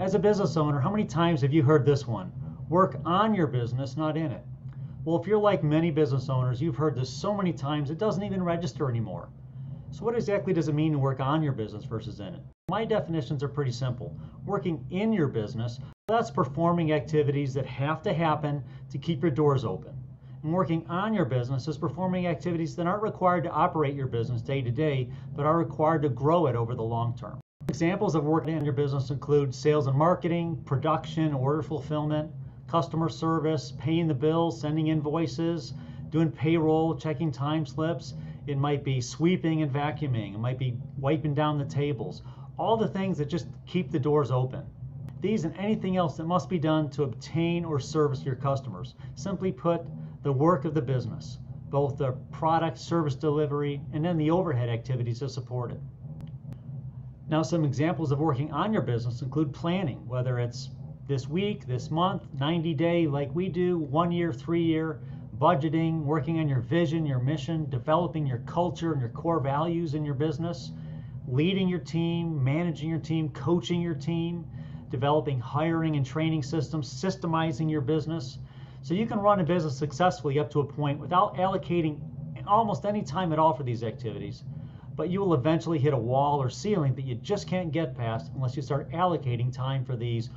As a business owner, how many times have you heard this one? Work on your business, not in it. Well, if you're like many business owners, you've heard this so many times it doesn't even register anymore. So, what exactly does it mean to work on your business versus in it? My definitions are pretty simple. Working in your business, that's performing activities that have to happen to keep your doors open. And working on your business is performing activities that aren't required to operate your business day to day, but are required to grow it over the long term. Examples of working in your business include sales and marketing, production, order fulfillment, customer service, paying the bills, sending invoices, doing payroll, checking time slips. It might be sweeping and vacuuming. It might be wiping down the tables. All the things that just keep the doors open. These and anything else that must be done to obtain or service your customers. Simply put, the work of the business, both the product, service delivery, and then the overhead activities that support it. Now, some examples of working on your business include planning, whether it's this week, this month, 90 day, like we do, one year, three year, budgeting, working on your vision, your mission, developing your culture and your core values in your business, leading your team, managing your team, coaching your team, developing hiring and training systems, systemizing your business, so you can run a business successfully up to a point without allocating almost any time at all for these activities. But you will eventually hit a wall or ceiling that you just can't get past unless you start allocating time for these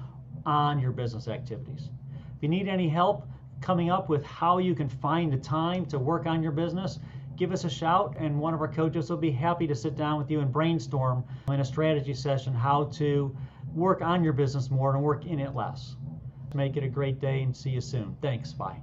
on your business activities. If you need any help coming up with how you can find the time to work on your business, give us a shout and one of our coaches will be happy to sit down with you and brainstorm in a strategy session how to work on your business more and work in it less. Make it a great day and see you soon. Thanks. Bye.